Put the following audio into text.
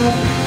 yourself